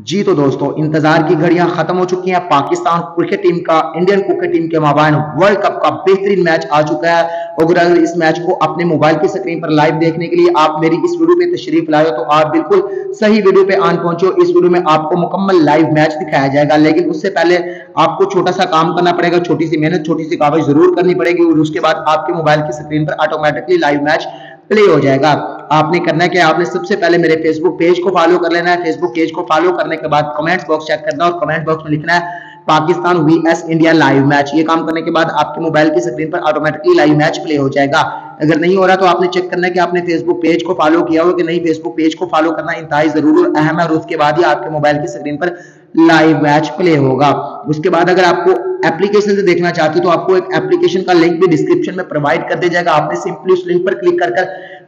जी तो दोस्तों, इंतज़ार की घड़ियाँ खत्म हो चुकी हैं। पाकिस्तान क्रिकेट टीम का, इंडियन क्रिकेट टीम के माबाइन वर्ल्ड कप का बेहतरीन मैच आ चुका है। और अगर इस मैच को अपने मोबाइल की स्क्रीन पर लाइव देखने के लिए आप मेरी इस वीडियो पे तशरीफ़ लाए तो आप बिल्कुल सही वीडियो पे आन पहुंचो इस वीडियो में आपको मुकम्मल लाइव मैच दिखाया जाएगा। लेकिन उससे पहले आपको छोटा सा काम करना पड़ेगा, छोटी सी मेहनत, छोटी सी कागज़ ज़रूर करनी पड़ेगी। और उसके बाद आपके मोबाइल की स्क्रीन पर ऑटोमेटिकली लाइव मैच प्ले हो जाएगा। आपने करना है कि आपने सबसे पहले मेरे फेसबुक पेज को फॉलो कर लेना है। फेसबुक पेज को फॉलो करने के बाद कमेंट्स बॉक्स चेक करना और कमेंट बॉक्स में लिखना है, Pakistan V S India live match ये काम करने के बाद आपके मोबाइल की स्क्रीन पर ऑटोमेटिकली लाइव मैच प्ले हो जाएगा। अगर नहीं हो रहा तो आपने चेक करना है कि आपने फेसबुक पेज को फॉलो किया हो कि नहीं। फेसबुक पेज को फॉलो करना इंतहाई ज़रूर और अहम है और उसके बाद ही आपके मोबाइल की स्क्रीन पर लाइव मैच प्ले होगा। उसके बाद अगर आपको एप्लीकेशन से देखना चाहते हो तो आपको एक एप्लीकेशन का लिंक भी डिस्क्रिप्शन में प्रोवाइड कर दिया जाएगा। आपने सिंपली उस लिंक पर क्लिक कर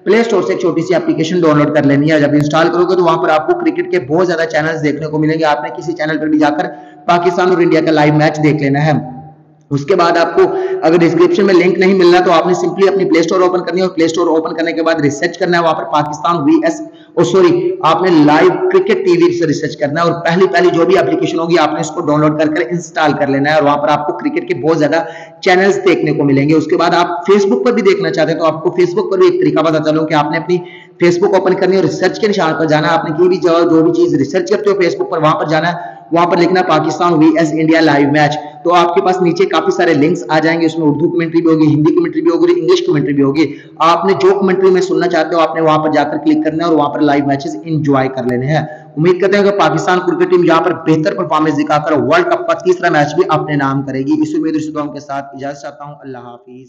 प्ले स्टोर से एक छोटी सी एप्लीकेशन डाउनलोड कर लेनी है जब इंस्टॉल करोगे तो वहाँ पर आपको क्रिकेट के बहुत ज़्यादा चैनल देखने को मिलेंगे। आपने किसी चैनल पर भी जाकर पाकिस्तान और इंडिया का लाइव मैच देख लेना है। उसके बाद आपको अगर डिस्क्रिप्शन में लिंक नहीं मिलना तो आपने सिंपली अपनी प्ले स्टोर ओपन करनी है और प्ले स्टोर ओपन करने के बाद रिसर्च करना है। वहाँ पर Pakistan V S oh sorry आपने लाइव क्रिकेट टीवी से रिसर्च करना है और पहली पहली जो भी एप्लीकेशन होगी, आपने इसको डाउनलोड कर कर इंस्टॉल कर लेना है और वहाँ पर आपको क्रिकेट के बहुत ज़्यादा चैनल्स देखने को मिलेंगे। उसके बाद आप फेसबुक पर भी देखना चाहते हैं तो आपको फेसबुक पर भी एक तरीका पता चलो कि आपने अपनी फेसबुक ओपन करनी है रिसर्च के निशान पर जाना आपने की भी जो भी चीज़ रिसर्च करते हो फेसबुक पर, वहाँ पर जाना है। वहाँ पर लिखना Pakistan V S India live match. तो आपके पास नीचे काफ़ी सारे लिंक्स आ जाएँगे, उसमें उर्दू कमेंट्री भी होगी, हिंदी कमेंट्री भी होगी इंग्लिश कमेंट्री भी होगी। आपने जो कमेंट्री में सुनना चाहते हो, आपने वहाँ पर जाकर क्लिक करना है और वहाँ पर लाइव मैचेस इंजॉय कर लेने हैं। उम्मीद करते हैं कि पाकिस्तान क्रिकेट टीम यहाँ पर बेहतर परफॉर्मेंस दिखाकर वर्ल्ड कप का तीसरा मैच भी अपने नाम करेगी। इस उम्मीद के साथ इजाज़त चाहता हूँ। अल्लाह हाफिज।